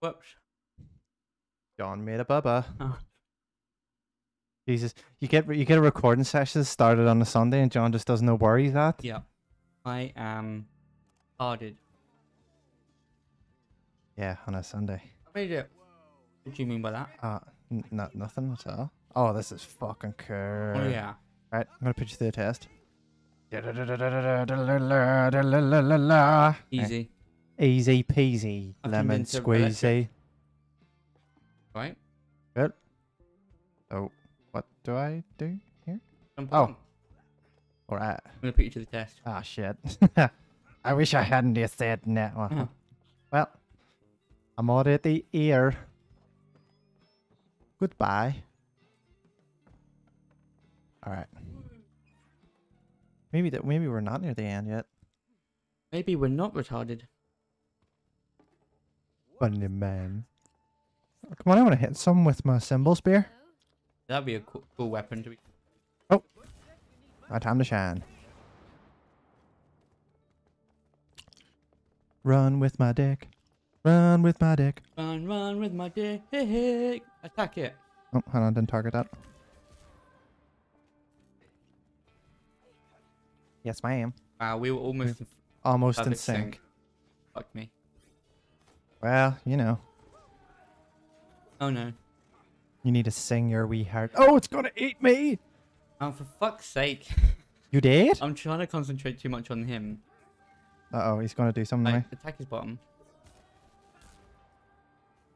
Whoops. John made a bubba. Oh. Jesus, you get you get a recording session started on a Sunday, and John just doesn't know where he's at. Yeah. I am harded. Yeah, on a Sunday. What do you mean by that? Uh, n- not nothing at all. Oh, this is fucking cool. Oh yeah. Right, I'm gonna put you through the test. Easy. Easy peasy, lemon squeezy. Right? Oh, what do I do here? Jump Oh. I? I'm gonna put you to the test. Ah, shit. I wish I hadn't just said that one. Oh. Well, I'm already here. Goodbye. All right. Maybe that. Maybe we're not near the end yet. Maybe we're not retarded. Funny man. Come on, I want to hit some with my cymbal spear. That'd be a cool, cool weapon to be. Oh, my time to shine. Run with my dick. Run with my dick. Run, run with my dick. Attack it. Oh, hold on, didn't target that. Yes, ma'am. Wow, we were almost in Almost in sync. sync. Fuck me. Well, you know, Oh no. you need to sing your wee heart. Oh, it's gonna eat me! Oh, for fuck's sake. You did? I'm trying to concentrate too much on him. Uh oh, he's gonna do something. Like, attack his bottom.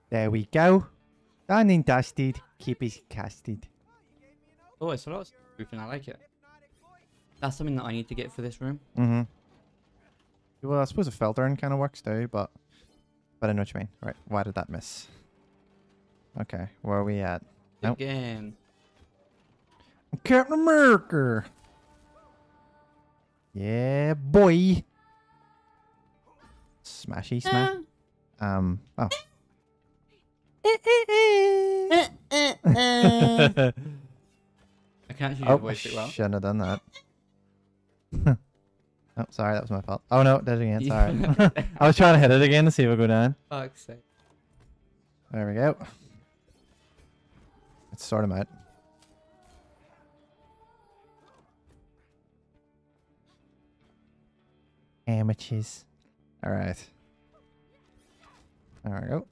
there we go. Done and dusted. Keep it casted. Oh, it's a lot of roofing. I like it. That's something that I need to get for this room. Mm-hmm. Well, I suppose a filtering kind of works too, but but I know what you mean. Right, why did that miss? Okay, where are we at? Nope. Again. Captain America. Yeah, boy. Smashy smash. Uh. Um. Oh. Uh, uh, I can actually do oh, the voice pretty well. shouldn't have done that. oh, sorry, that was my fault. Oh no, did it again. Sorry. I was trying to hit it again to see if it would go down. Fuck's sake. There we go. Let's sort them out. Amateurs. Alright. There we go.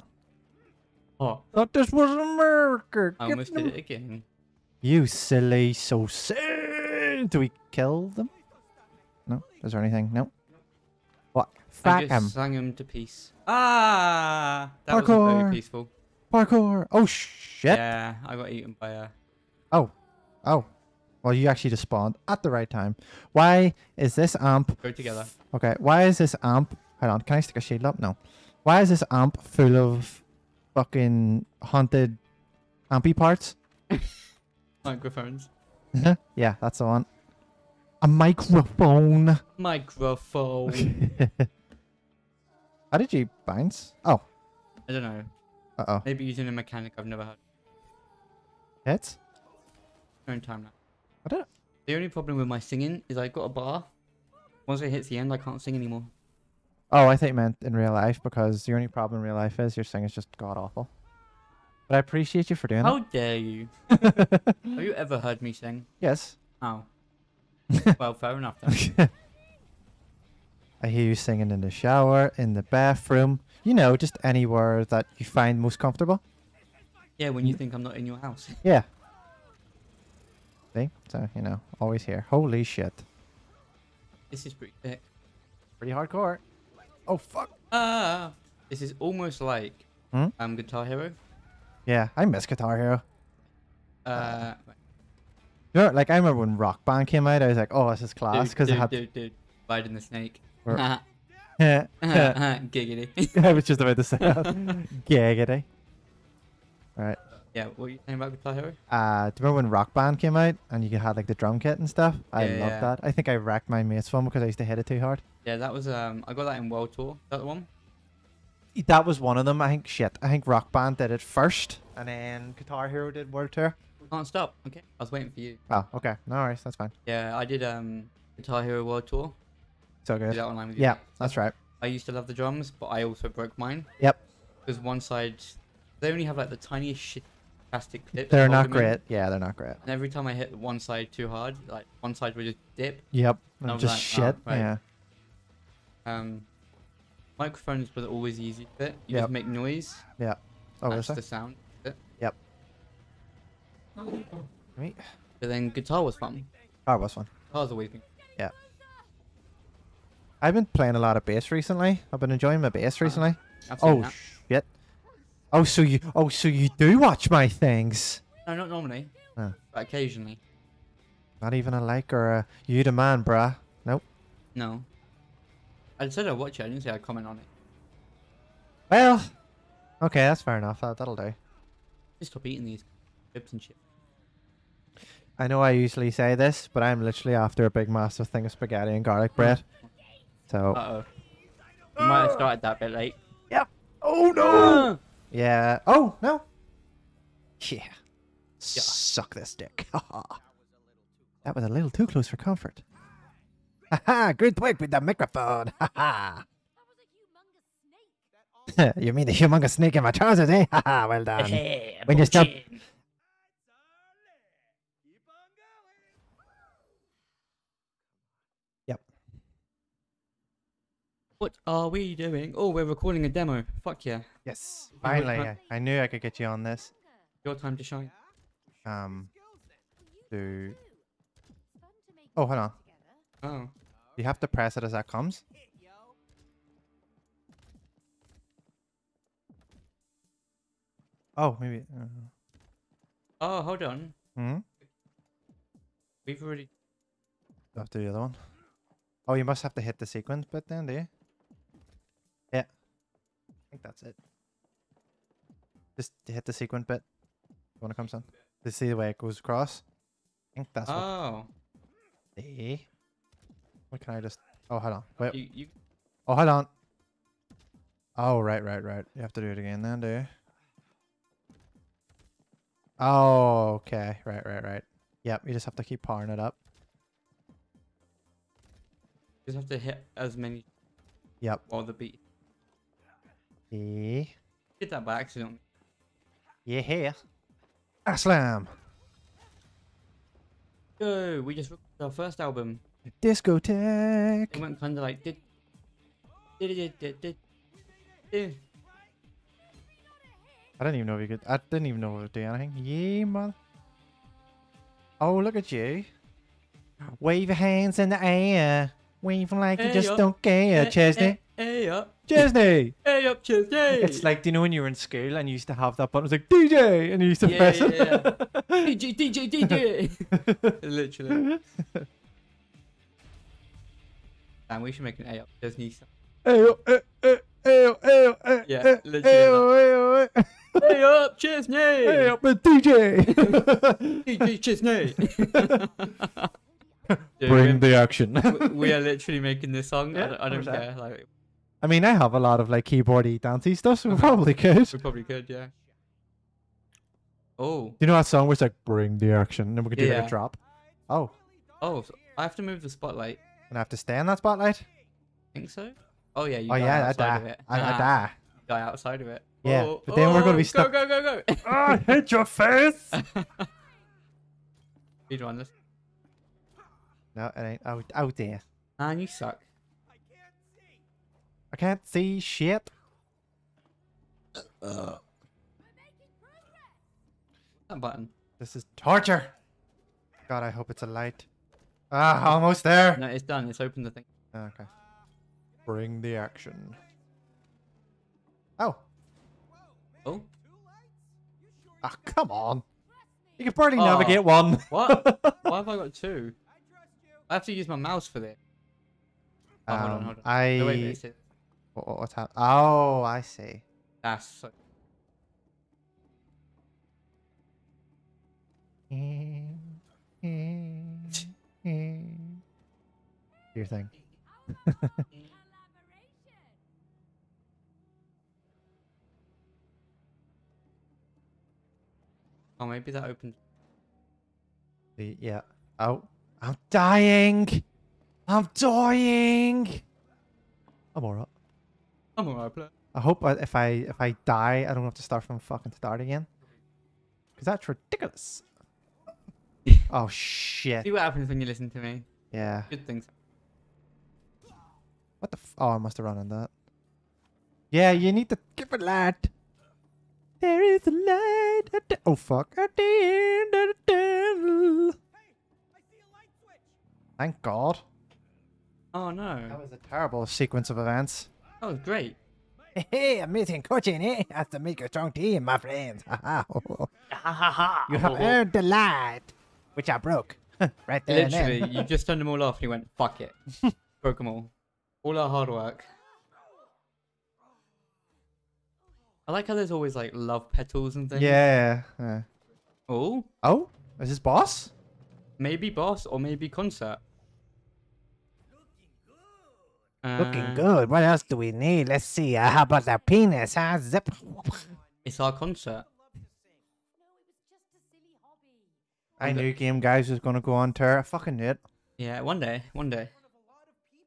Oh, Thought this was America. I Get almost did it again. You silly so silly. Do we kill them? No? Is there anything? No? What? I Fuck just him. sang him to peace. Ah! That wasn't Parkour. very peaceful. Parkour. Oh shit. Yeah, I got eaten by a. Oh. Oh. Well, you actually just spawned at the right time. Why is this amp... Go together. Okay, why is this amp... Hold on, can I stick a shield up? No. Why is this amp full of fucking haunted ampy parts? Microphones. yeah, that's the one. A microphone. Microphone. How did you bounce? Oh. I don't know. Uh-oh. Maybe using a mechanic I've never heard. Hits? Own time now. I don't... The only problem with my singing is I got a bar. Once it hits the end, I can't sing anymore. Oh, I think you meant in real life because the only problem in real life is your singing's just god-awful. But I appreciate you for doing How dare you? Have you ever heard me sing? yes. Oh. well, fair enough then. I hear you singing in the shower, in the bathroom, you know, just anywhere that you find most comfortable. Yeah, when you think I'm not in your house. Yeah. See? So, you know, always here. Holy shit. This is pretty thick. Pretty hardcore. Oh, fuck. Ah! This is almost like Hmm? um Guitar Hero. Yeah, I miss Guitar Hero. Uh, You know, like, I remember when Rock Band came out, I was like, oh, this is class. Because it dude, had. dude, dude, Bite in the snake. Or- Giggity. I was just about to say that. Giggity. Right. yeah, what were you saying about Guitar Hero? Uh, do you remember when Rock Band came out and you had like the drum kit and stuff? I Yeah, love yeah. that. I think I wrecked my mate's phone because I used to hit it too hard. Yeah, that was um I got that in World Tour. Is that the one? That was one of them. I think shit. I think Rock Band did it first, and then Guitar Hero did World Tour. Can't stop. Okay. I was waiting for you. Oh, okay. No worries. That's fine. Yeah, I did um Guitar Hero World Tour. So Did that online with you. Yeah, that's right. I used to love the drums, but I also broke mine. Yep. Because one side, they only have like the tiniest shit plastic clips. They're not in, great. Yeah, they're not great. And every time I hit one side too hard, like one side would just dip. Yep. Was Just like, shit. oh, right. Yeah. Um, microphones were always easy bit. You Yep. just make noise. Yeah. Oh, match is that? the sound. bit. Me? But then guitar was fun. Oh, it was fun. Guitar's always Yeah. I've been playing a lot of bass recently. I've been enjoying my bass uh-huh. recently. I've Oh that. shit. Oh, so you oh so you do watch my things? No, not normally. Huh. But occasionally. Not even a like or a you the man, bruh. Nope. No. I said I'd watch it. I didn't say I'd comment on it. Well, okay, that's fair enough. That, that'll do. Just stop eating these chips and shit. I know I usually say this, but I'm literally after a big massive thing of spaghetti and garlic bread. So. Uh oh. We might have started that bit late. Yeah. Oh no! Yeah. Oh no. Yeah. Suck this dick. that was a little too close for comfort. Haha, good work with the microphone. Haha. you mean the humongous snake in my trousers, eh? Haha, well done. When you stop- What are we doing? Oh, we're recording a demo. Fuck yeah. Yes. Finally, not- I knew I could get you on this. Your time to shine. Um, to Oh, hold on. Oh. you have to press it as that comes. Oh, maybe. Uh, Oh, hold on. hmm. We've already. Do I have to do the other one? Oh, you must have to hit the sequence bit then, do you? Think that's it. Just hit the sequence bit when it comes on. To see the way it goes across. I think that's what. Oh. Eh? What can I just? Oh, hold on. Wait. You, you, Oh, hold on. Oh, right, right, right. You have to do it again then, do you? Oh, okay. Right, right, right. Yep, you just have to keep powering it up. You just have to hit as many Yep. while the beat. Yeah. Did that by accident. Yeah. here. Aslam. Yo, we just recorded our first album. Discotheque. It went kind of like did. Did did did did. did. I didn't even know if you could. I didn't even know if it would do anything. Yeah, man. Oh, look at you. Wave your hands in the air. Wave like you just up. don't care, Hey, Chesney. Hey, hey up. Chesney. Hey up, cheers. Yay. It's like, do you know when you were in school and you used to have that button? It was like DJ, and you used to Yeah, press yeah, it. DJ, DJ, DJ. Literally. Damn, we should make an A up Disney song. Ayo, eh, eh, ayo, ayo, eh, Yeah, eh, literally ayo, ayo, eh. Hey up, cheers, Nate. Ayo, but DJ. DJ, cheers, Dude, Bring the action. we, we are literally making this song. I don't, I don't care. Like, I mean, I have a lot of like keyboardy, dancey stuff, so we probably could. we probably could, yeah. Oh, You know that song where it's like bring the action, and then we could do like a drop. Oh, oh, so I have to move the spotlight. and I have to stay in that spotlight. Think so? Oh yeah, you oh got yeah, I outside die. of it. I, I Nah, die. Die outside of it. Yeah, Oh, but then we're gonna be oh, stuck- Go go go go. Ah, hit your face. Speed run this. no, it ain't. Oh, oh dear. Man, you suck. I can't see shit. Uh, That button. This is torture. God, I hope it's a light. Ah, almost there. No, it's done. It's opened the thing. Okay. Bring the action. Oh. Oh, Ah, come on. You can barely Oh. navigate one. what? Why have I got two? I have to use my mouse for this. Oh, hold on, Um, hold on. I. No, wait, wait, it's it. What, what- what's happening? Oh, I see. That's so... Your thing. Oh, maybe that opened. The- Yeah. Oh, I'm dying. I'm dying. I'm alright. I'm alright, play. I hope I, if I if I die, I don't have to start from fucking start again. Cause that's ridiculous. oh shit. See what happens when you listen to me. Yeah. Good things. What the? F- oh, I must have run on that. Yeah, you need to give it light. There is a light. At the, oh fuck! At the end of the tunnel. Thank God. Oh no. That was a terrible sequence of events. That was great. Hey, amazing coaching, eh? Has to make a strong team, my friends. Ha ha ha. you have earned the light, which I broke right there. and then. Literally, you just turned them all off and you went, fuck it. Broke them all. All our hard work. I like how there's always like love petals and things. Yeah. yeah. Oh, Oh, is this boss? maybe boss or maybe concert. Looking Uh, good. What else do we need? Let's see. Uh, how about that penis, huh? Zip. It's our concert. I knew Game Guys was gonna go on tour. I fucking knew it. Yeah, one day, one day.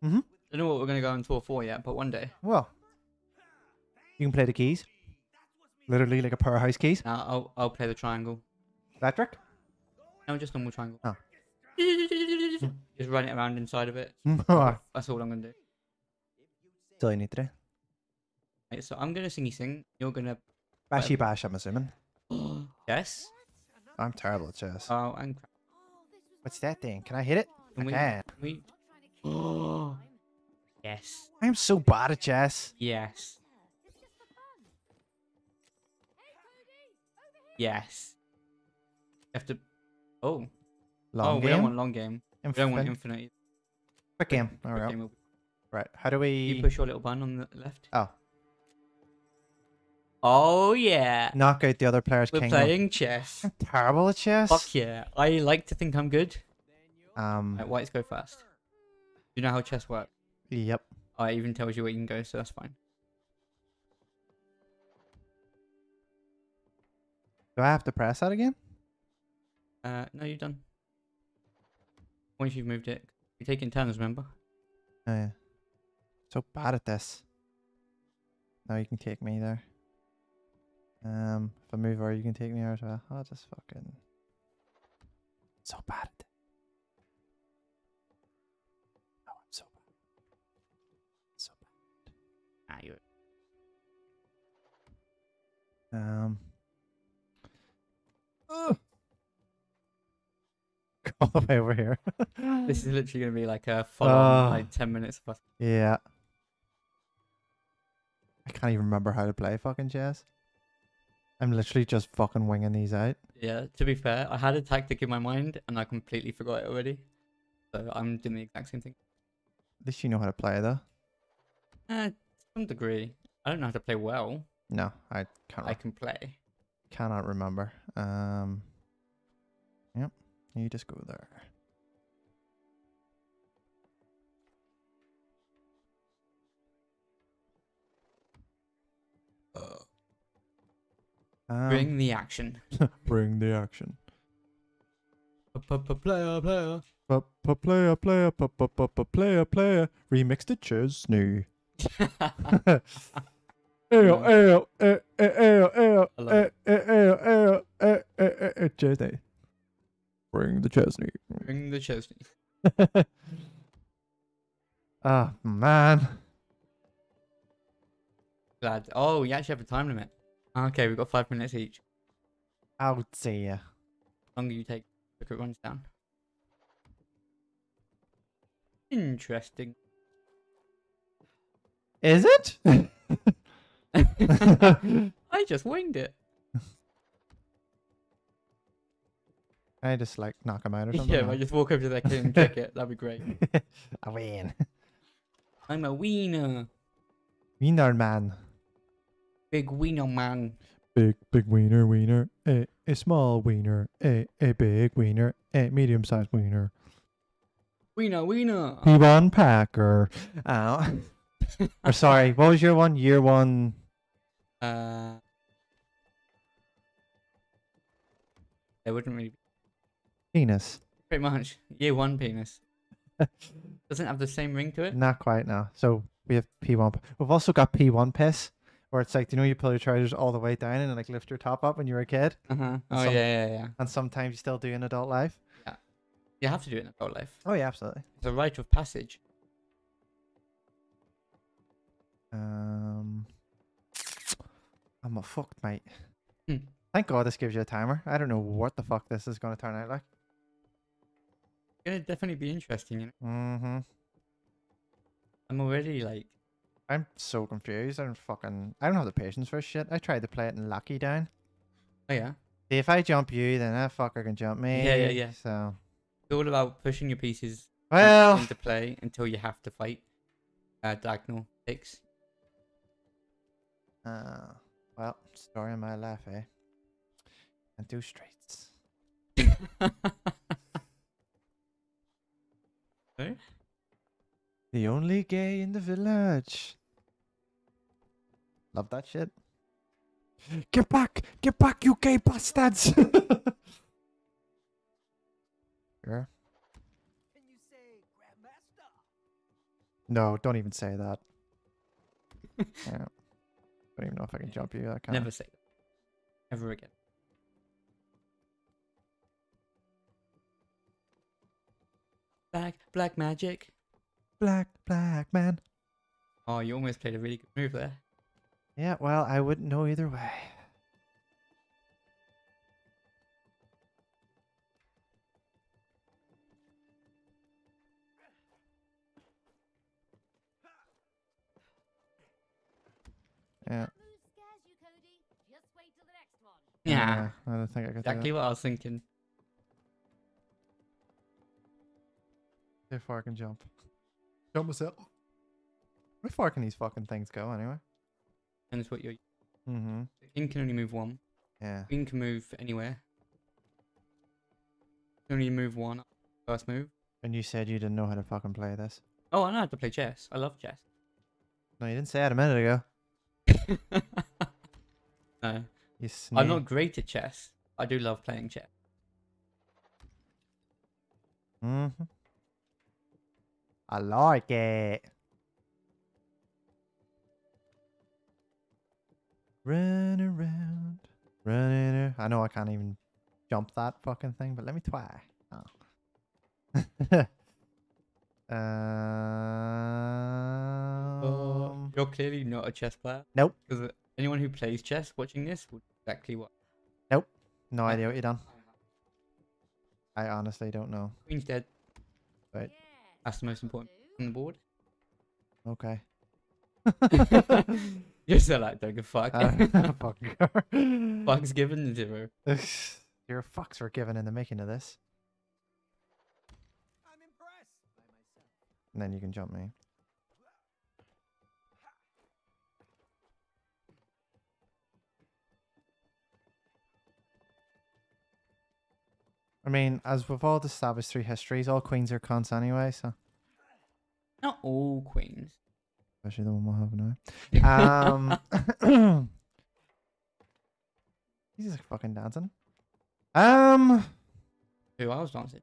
Mm-hmm. Don't know what we're gonna go on tour for yet, but one day. Well, you can play the keys. Literally like a powerhouse keys. Now I'll I'll play the triangle. Electric. No, just normal triangle. Oh. just run it around inside of it. That's all I'm gonna do. You need to do. Right, so I'm gonna singy sing. You're gonna Bashy bash, I'm assuming. yes. I'm terrible at chess. Oh, and. What's that thing? Can I hit it? Can I we? can. we? Oh. Yes. I'm so bad at chess. Yes. Yes. You have to. Oh. Long oh, we don't want long game. We don't want Infinite. infinite. Quick game. There we Right. How do we? You push your little button on the left. Oh. Oh yeah. knock out the other player's We're king? playing chess. I'm terrible at chess. Fuck yeah. I like to think I'm good. Um. Right, whites go first. You know how chess works? Yep. Oh, it even tells you where you can go, so that's fine. Do I have to press that again? Uh, no, you're done. Once you've moved it, you take it in turns, remember? Oh, yeah. So bad at this. Now you can take me there. Um, if I move over, you can take me there as well. I'll just fucking. So bad at it. Oh, I'm so bad. So bad. Ah, you. Um. Ugh. All the way over here. This is literally gonna be like a follow Ah. like ten minutes of us. Yeah. I can't even remember how to play fucking chess. I'm literally just fucking winging these out. Yeah. To be fair, I had a tactic in my mind and I completely forgot it already. So I'm doing the exact same thing. At least you know how to play though. Uh, to some degree. I don't know how to play well. No, I can't. I can play. cannot remember. Um. Yep. You just go there. Um, Bring the action. bring the action. Player, player. Pa player, player, player, player. Remix the Chesney. Ayo, ayo, eh, eh, ayo, ayo, I love eh, it. eh, ayo, ayo, eh, eh, eh, eh, Chesney. Bring the Chesney. Bring the Chesney. Ah, man. Glad. Oh, we actually have a time limit. Okay, we've got five minutes each. I'll see ya. longer you take, the quicker it runs down. Interesting. Is it? I just winged it. I just like knock him out or something. Yeah, if I just walk over to their kid and kick it. That'd be great. I win. I'm a wiener. Wiener man. Big wiener man. Big, big wiener, wiener. A, a small wiener. A, a big wiener. Eh, a medium sized wiener. Wiener, wiener. P1 Packer. Oh. or sorry, what was your one? Year one. Uh, there wouldn't really be. Penis. Pretty much. Year one penis. Doesn't have the same ring to it. Not quite now. So we have P1. We've also got P1 piss, Where it's like, you know, you pull your trousers all the way down and like lift your top up when you were a kid, Uh huh. Oh Some- yeah, yeah, yeah. and sometimes you still do in adult life. Yeah, you have to do it in adult life. Oh yeah, absolutely. It's a rite of passage. Um, I'm a fucked mate. Hmm. Thank God this gives you a timer. I don't know what the fuck this is going to turn out like. Gonna definitely be interesting. You know, Mm-hmm. I'm already like, I'm so confused. I don't fucking. I don't have the patience for shit. I tried to play it in Lucky down. oh yeah. See, if I jump you, then that fucker can jump me. Yeah, yeah, yeah. So, It's all about pushing your pieces well, into play until you have to fight uh, diagonal picks. uh, well, story of my life, eh? And two straights. Sorry? The only gay in the village. Love that shit. Get back! Get back, you gay bastards! sure. No, don't even say that. yeah. Don't even know if I can jump you. I can't. Never say that. Ever again. Black, black magic. Black, black man. Oh, you almost played a really good move there. Yeah, well, I wouldn't know either way. Yeah. Who scares you, Cody? Just wait till the next one. Yeah, I don't think I could exactly what I was thinking. far I can jump. Jump myself. How far can these fucking things go anyway? And it's what you're. Mm-hmm. The king can only move one. Yeah. Queen can move anywhere. Can only move one. First move. And you said you didn't know how to fucking play this. Oh, I know how to play chess. I love chess. No, you didn't say that a minute ago. no, You I'm not great at chess. I do love playing chess. Mm-hmm. I like it. Run around, running. ar- I know I can't even jump that fucking thing, but let me try. Oh. Oh, um, you're clearly not a chess player. Nope. Because anyone who plays chess watching this would exactly what. Nope. no idea what you done. I honestly don't know. Queen's dead. Right. Yes, That's the most important on the board. Okay. You're still like, don't give a fuck. Uh, fucking Fuck's given to zero. Your fucks were given in the making of this. I'm And then you can jump me. I mean, as we've all established through histories, all queens are cunts anyway, so Not all queens. especially the one we'll have now. Um, he's just fucking dancing. Um, Who I was dancing.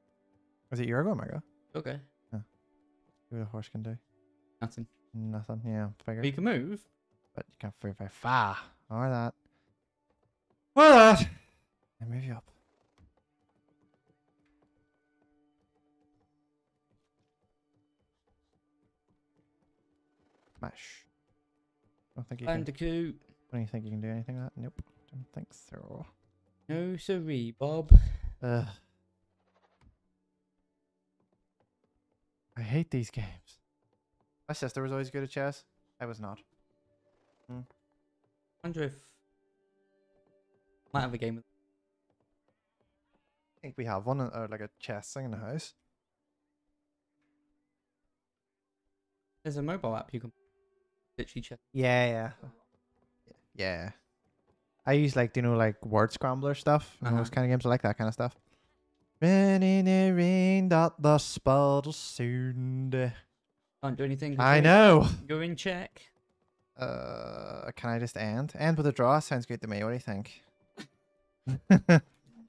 was it your go, Margo? Okay. See what a horse can do. Nothing. Nothing. Yeah, But figured. you can move. But you can't very very far. Or that. Or that. And move you up. Smash. Don't think you can. Don't you think you can do anything like that? Nope. Don't think so. No siree, Bob. Ugh. I hate these games. My sister was always good at chess. I was not. wonder if. Might have a game with. I think we have one, uh, or like a chess thing in the house. There's a mobile app you can. Literally chess. Yeah, yeah. Yeah. I use like, you know, like word scrambler stuff. and Those Uh-huh. Uh-huh. kind of games. I like that kind of stuff. Running the rain that the spell soon. Can't do anything. I you're- know. You're in check. Uh, can I just end? End with a draw sounds good to me. What do you think?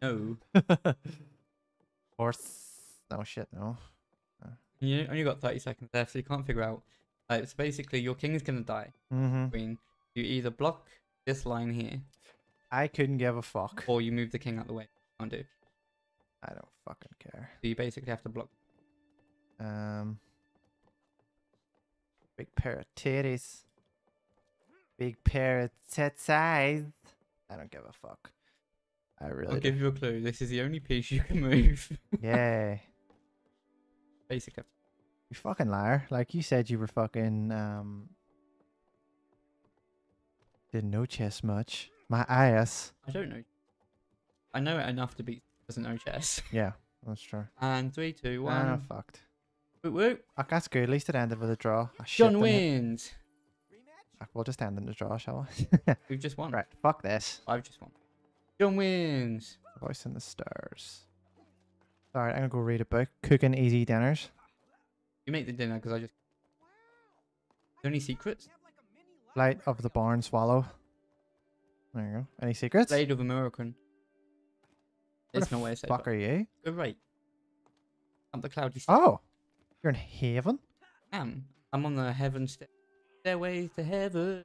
No. Horse. No shit. No. You only got 30 seconds left, so you can't figure out. Uh, it's basically your king is gonna die, Mm-hmm. queen. You either block this line here, I couldn't give a fuck. or you move the king out the way. Can't do. I don't fucking care. So you basically have to block. Um, big pair of titties. Big pair of tits eyes. I don't give a fuck. I really I'll do. give you a clue. This is the only piece you can move. Yeah. basically. You fucking liar. Like you said you were fucking um didn't know chess much. My ass. I don't know. I know it enough to beat doesn't know chess. Yeah, that's true. And three, two, one. Ah, fucked. Woo woo. Oh, that's good. At least it ended with a draw. I John wins. Ah, We'll just end in the draw, shall we? We've just won. right, fuck this. I've just won. John wins. Voice in the stars. Alright, I'm gonna go read a book. Cooking easy dinners. You make the dinner because I just. Is there any secrets? Light of the barn swallow. There you go. Any secrets? Blade of American. There's no way to say fuck are you? Go right. Up the cloudy stair. Oh! You're in heaven? I am. I'm on the heaven sta- stairway to heaven.